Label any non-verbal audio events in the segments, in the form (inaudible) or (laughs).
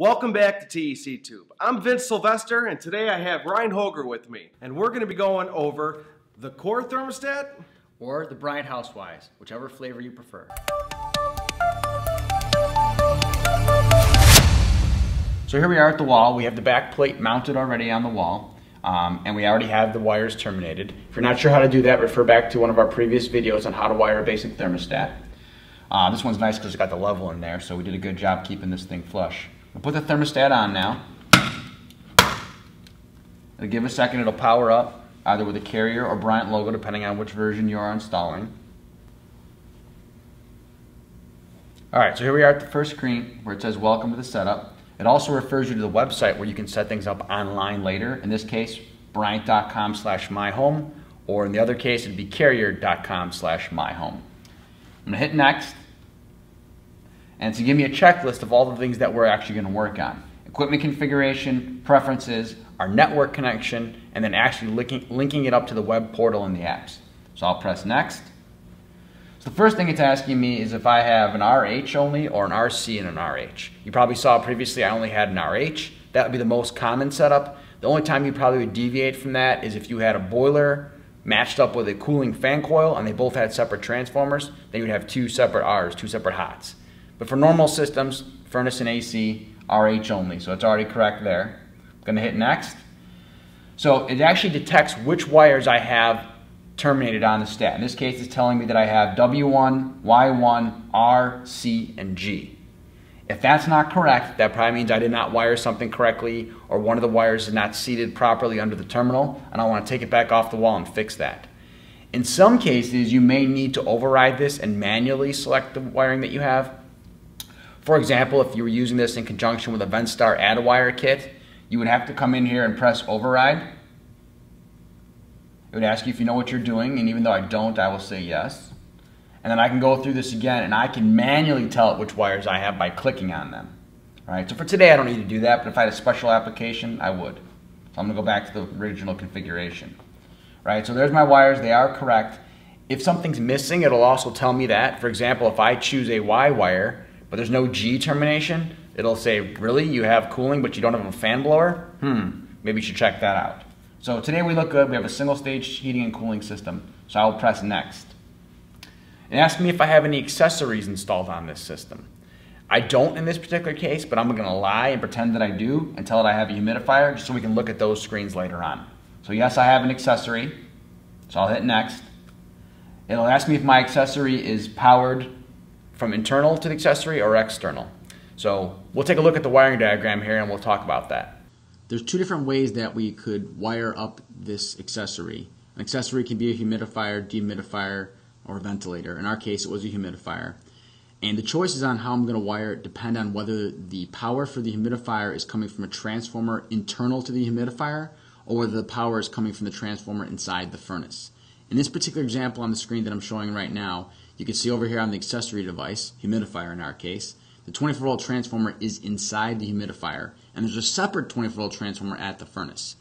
Welcome back to TEC Tube. I'm Vince Sylvester, and today I have Ryan Hoger with me, and we're going to be going over the Cor thermostat or the Bryant Housewise, whichever flavor you prefer. So here we are at the wall. We have the back plate mounted already on the wall. Um, and we already have the wires terminated. If you're not sure how to do that, refer back to one of our previous videos on how to wire a basic thermostat. Uh, this one's nice because it's got the level in there, so we did a good job keeping this thing flush. We'll put the thermostat on now. It'll give a second, it'll power up, either with a carrier or Bryant logo, depending on which version you are installing. Alright, so here we are at the first screen where it says welcome to the setup. It also refers you to the website where you can set things up online later. In this case, bryant.com slash myhome, or in the other case, it'd be carrier.com slash myhome. I'm gonna hit next, and to give me a checklist of all the things that we're actually gonna work on. Equipment configuration, preferences, our network connection, and then actually linking, linking it up to the web portal and the apps. So I'll press next. So the first thing it's asking me is if I have an RH only or an RC and an RH. You probably saw previously I only had an RH. That would be the most common setup. The only time you probably would deviate from that is if you had a boiler matched up with a cooling fan coil and they both had separate transformers, then you'd have two separate Rs, two separate HOTS. But for normal systems, furnace and AC, RH only. So it's already correct there. I'm gonna hit next. So it actually detects which wires I have terminated on the stat. In this case, it's telling me that I have W1, Y1, R, C, and G. If that's not correct, that probably means I did not wire something correctly or one of the wires is not seated properly under the terminal and I want to take it back off the wall and fix that. In some cases, you may need to override this and manually select the wiring that you have. For example, if you were using this in conjunction with a Venstar add a wire kit, you would have to come in here and press override it would ask you if you know what you're doing, and even though I don't, I will say yes. And then I can go through this again, and I can manually tell it which wires I have by clicking on them. All right, so for today, I don't need to do that, but if I had a special application, I would. So I'm gonna go back to the original configuration. Right, so there's my wires, they are correct. If something's missing, it'll also tell me that. For example, if I choose a Y wire, but there's no G termination, it'll say, really, you have cooling, but you don't have a fan blower? Hmm, maybe you should check that out. So today we look good. We have a single stage heating and cooling system. So I'll press next. It asks me if I have any accessories installed on this system. I don't in this particular case, but I'm gonna lie and pretend that I do and tell it I have a humidifier just so we can look at those screens later on. So yes, I have an accessory. So I'll hit next. It'll ask me if my accessory is powered from internal to the accessory or external. So we'll take a look at the wiring diagram here and we'll talk about that. There's two different ways that we could wire up this accessory. An accessory can be a humidifier, dehumidifier, or a ventilator. In our case, it was a humidifier. And the choices on how I'm going to wire it depend on whether the power for the humidifier is coming from a transformer internal to the humidifier or whether the power is coming from the transformer inside the furnace. In this particular example on the screen that I'm showing right now, you can see over here on the accessory device, humidifier in our case, the 24 volt transformer is inside the humidifier and there's a separate 24 volt transformer at the furnace.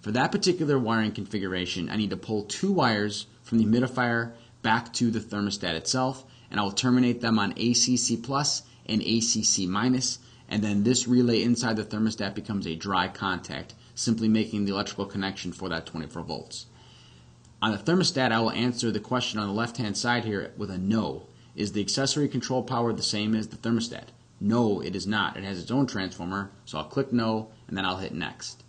For that particular wiring configuration, I need to pull two wires from the humidifier back to the thermostat itself, and I will terminate them on ACC plus and ACC minus, and then this relay inside the thermostat becomes a dry contact, simply making the electrical connection for that 24 volts. On the thermostat, I will answer the question on the left-hand side here with a no. Is the accessory control power the same as the thermostat? No, it is not. It has its own transformer, so I'll click no, and then I'll hit next.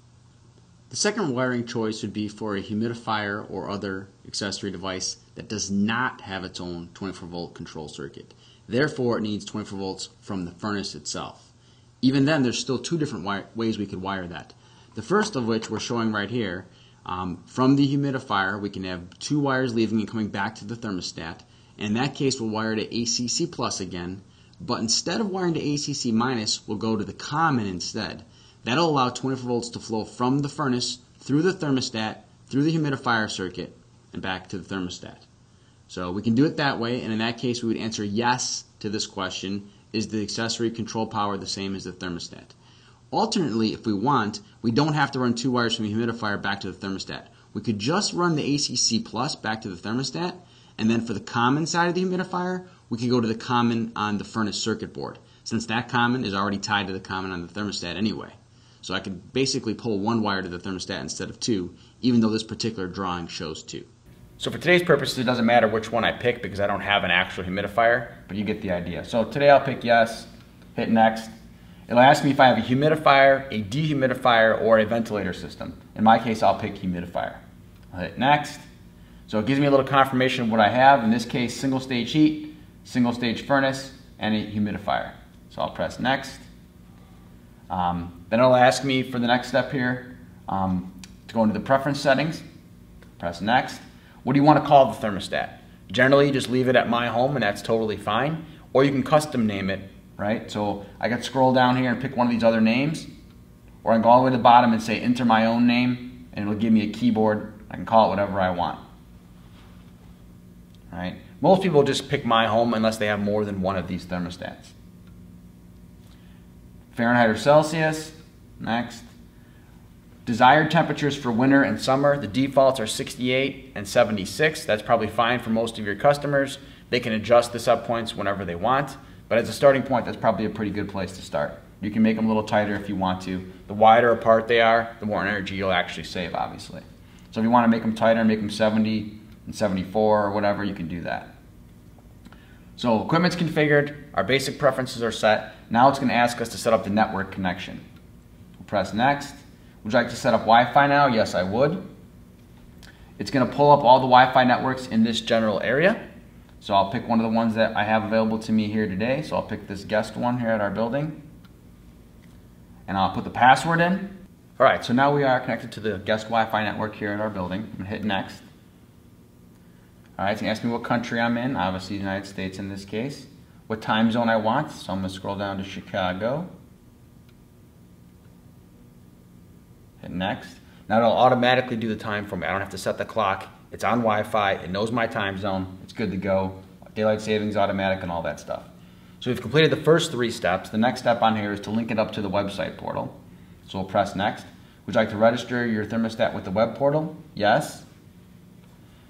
The second wiring choice would be for a humidifier or other accessory device that does not have its own 24 volt control circuit. Therefore, it needs 24 volts from the furnace itself. Even then, there's still two different ways we could wire that. The first of which we're showing right here. Um, from the humidifier, we can have two wires leaving and coming back to the thermostat. In that case, we'll wire to ACC plus again but instead of wiring to ACC minus, we'll go to the common instead. That'll allow 24 volts to flow from the furnace through the thermostat, through the humidifier circuit, and back to the thermostat. So we can do it that way, and in that case we would answer yes to this question, is the accessory control power the same as the thermostat? Alternately, if we want, we don't have to run two wires from the humidifier back to the thermostat. We could just run the ACC plus back to the thermostat, and then for the common side of the humidifier, we could go to the common on the furnace circuit board. since that common is already tied to the common on the thermostat anyway. So I could basically pull one wire to the thermostat instead of two, even though this particular drawing shows two. So for today's purposes, it doesn't matter which one I pick because I don't have an actual humidifier, but you get the idea. So today I'll pick yes, hit next. It'll ask me if I have a humidifier, a dehumidifier, or a ventilator system. In my case, I'll pick humidifier. I'll hit next. So it gives me a little confirmation of what I have. In this case, single stage heat, single stage furnace, and a humidifier. So I'll press next. Um, then it'll ask me for the next step here um, to go into the preference settings. Press next. What do you want to call the thermostat? Generally, you just leave it at my home and that's totally fine. Or you can custom name it, right? So I can scroll down here and pick one of these other names. Or I can go all the way to the bottom and say enter my own name and it'll give me a keyboard. I can call it whatever I want. Right? Most people just pick my home unless they have more than one of these thermostats. Fahrenheit or Celsius, next. Desired temperatures for winter and summer, the defaults are 68 and 76. That's probably fine for most of your customers. They can adjust the set points whenever they want, but as a starting point, that's probably a pretty good place to start. You can make them a little tighter if you want to. The wider apart they are, the more energy you'll actually save, obviously. So if you want to make them tighter, make them 70 and 74 or whatever, you can do that. So equipment's configured, our basic preferences are set. Now it's going to ask us to set up the network connection. We'll press next. Would you like to set up Wi-Fi now? Yes, I would. It's going to pull up all the Wi-Fi networks in this general area. So I'll pick one of the ones that I have available to me here today. So I'll pick this guest one here at our building. And I'll put the password in. All right, so now we are connected to the guest Wi-Fi network here at our building. I'm to hit next. All right, it's to ask me what country I'm in. Obviously, the United States in this case. What time zone I want. So I'm to scroll down to Chicago. Hit next. Now it'll automatically do the time for me. I don't have to set the clock. It's on Wi-Fi. It knows my time zone. It's good to go. Daylight savings automatic and all that stuff. So we've completed the first three steps. The next step on here is to link it up to the website portal. So we'll press next. Would you like to register your thermostat with the web portal? Yes.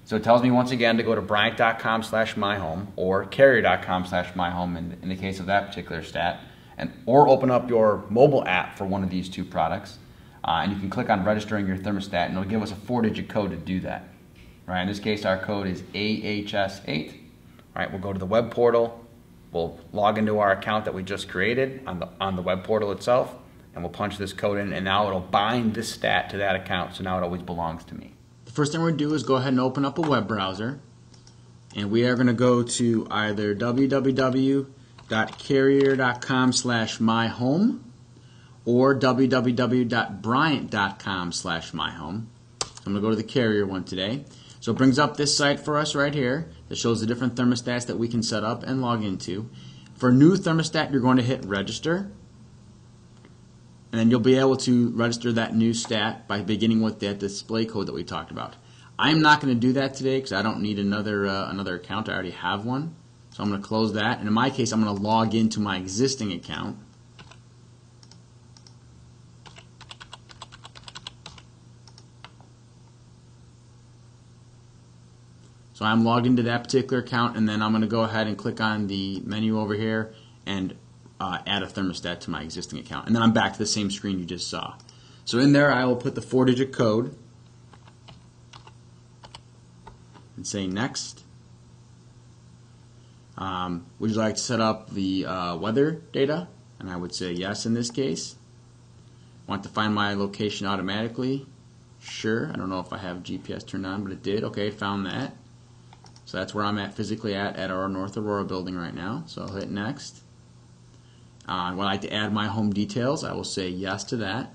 So it tells me once again to go to bryant.com slash myhome or carrier.com slash myhome in, in the case of that particular stat, and or open up your mobile app for one of these two products. Uh, and you can click on registering your thermostat and it'll give us a four digit code to do that. Right, in this case our code is AHS8. All right, we'll go to the web portal, we'll log into our account that we just created on the, on the web portal itself, and we'll punch this code in and now it'll bind this stat to that account so now it always belongs to me. The first thing we're to do is go ahead and open up a web browser and we are going to go to either www.carrier.com slash myhome or www.bryant.com slash myhome. I'm to go to the carrier one today. So it brings up this site for us right here that shows the different thermostats that we can set up and log into. For a new thermostat, you're going to hit register. And then you'll be able to register that new stat by beginning with that display code that we talked about. I'm not going to do that today because I don't need another uh, another account. I already have one. So I'm going to close that. And in my case, I'm going to log into my existing account. I'm logged into that particular account and then I'm going to go ahead and click on the menu over here and uh, add a thermostat to my existing account. And then I'm back to the same screen you just saw. So in there I will put the four digit code and say next. Um, would you like to set up the uh, weather data? And I would say yes in this case. Want to find my location automatically? Sure. I don't know if I have GPS turned on, but it did. Okay, found that. So that's where I'm at physically at at our North Aurora building right now. So I'll hit next. Uh, I would like to add my home details. I will say yes to that.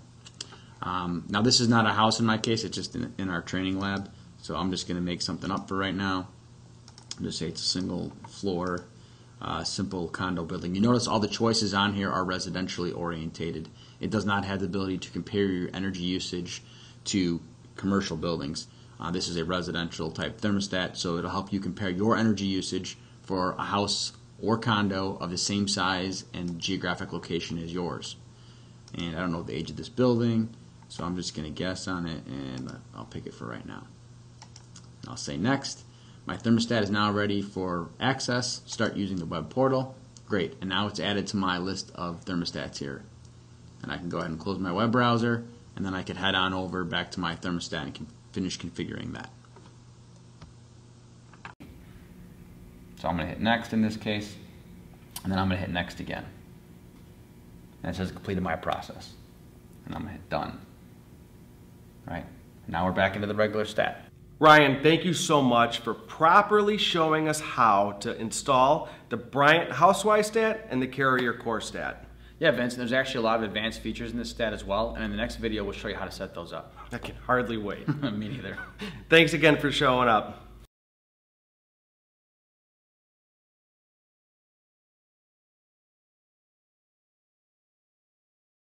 Um, now this is not a house in my case. It's just in, in our training lab. So I'm just going to make something up for right now. I'll just say it's a single floor, uh, simple condo building. You notice all the choices on here are residentially orientated. It does not have the ability to compare your energy usage to commercial buildings. Uh, this is a residential type thermostat, so it'll help you compare your energy usage for a house or condo of the same size and geographic location as yours. And I don't know the age of this building, so I'm just going to guess on it and I'll pick it for right now. I'll say next. My thermostat is now ready for access. Start using the web portal. Great, and now it's added to my list of thermostats here. And I can go ahead and close my web browser, and then I could head on over back to my thermostat and finish configuring that. So I'm going to hit next in this case, and then I'm going to hit next again. And it says completed my process. And I'm going to hit done. Right? Now we're back into the regular stat. Ryan, thank you so much for properly showing us how to install the Bryant Housewise stat and the Carrier Cor stat. Yeah, Vince, and there's actually a lot of advanced features in this stat as well, and in the next video we'll show you how to set those up. I can hardly wait. (laughs) Me neither. (laughs) Thanks again for showing up.